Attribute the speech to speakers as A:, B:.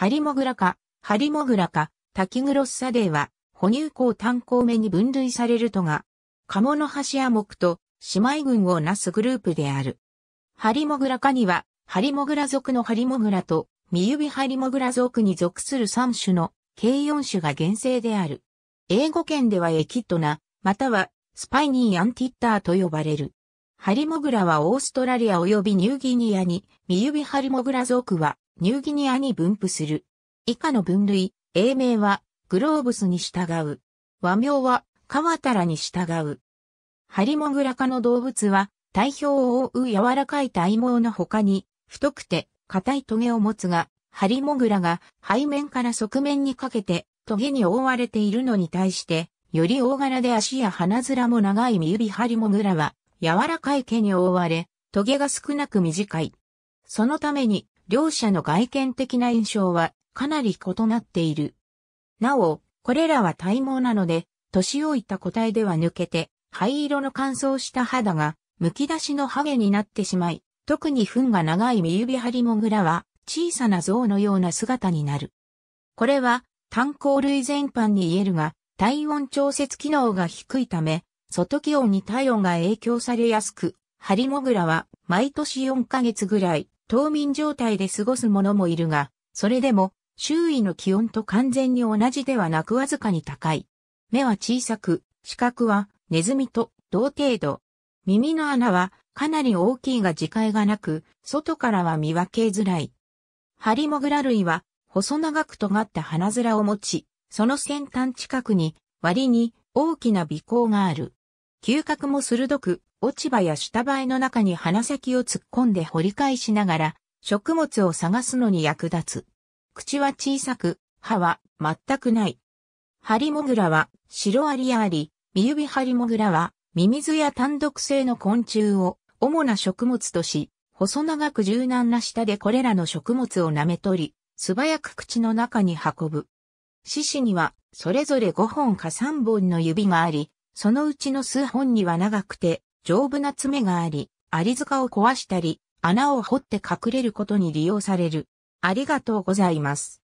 A: ハリモグラ科、ハリモグラ科、タキグロッサデーは、哺乳綱単項目に分類されるとが、カモノハシア目と姉妹群をなすグループである。ハリモグラ科には、ハリモグラ属のハリモグラと、ミユビハリモグラ属に属する3種の計4種が原生である。英語圏ではエキットナ、またはスパイニーアンティッターと呼ばれる。ハリモグラはオーストラリア及びニューギニアに、ミユビハリモグラ属はニューギニアに分布する。以下の分類、英名はグローブスに従う。和名はカワタラに従う。ハリモグラ科の動物は体表を覆う柔らかい体毛の他に太くて硬いトゲを持つが、ハリモグラが背面から側面にかけてトゲに覆われているのに対して、より大柄で足や鼻面も長いミユビハリモグラは柔らかい毛に覆われ、トゲが少なく短い。そのために、両者の外見的な印象はかなり異なっている。なお、これらは体毛なので、年老いた個体では抜けて、灰色の乾燥した肌が、剥き出しのハゲになってしまい、特に糞が長いミユビハリモグラは、小さな象のような姿になる。これは、炭鉱類全般に言えるが、体温調節機能が低いため、外気温に体温が影響されやすく、ハリモグラは毎年4ヶ月ぐらい冬眠状態で過ごす者もいるが、それでも周囲の気温と完全に同じではなくわずかに高い。目は小さく、視覚はネズミと同程度。耳の穴はかなり大きいが自戒がなく、外からは見分けづらい。ハリモグラ類は細長く尖った鼻面を持ち、その先端近くに割に大きな鼻孔がある。嗅覚も鋭く、落ち葉や下生えの中に鼻先を突っ込んで掘り返しながら、食物を探すのに役立つ。口は小さく、歯は全くない。ハリモグラはシロアリアリ、ミユビハリモグラはミミズや単独性の昆虫を主な食物とし、細長く柔軟な舌でこれらの食物を舐め取り、素早く口の中に運ぶ。獅子にはそれぞれ5本か3本の指があり、そのうちの数本には長くて丈夫な爪があり、アリ塚を壊したり、穴を掘って隠れることに利用される。ありがとうございます。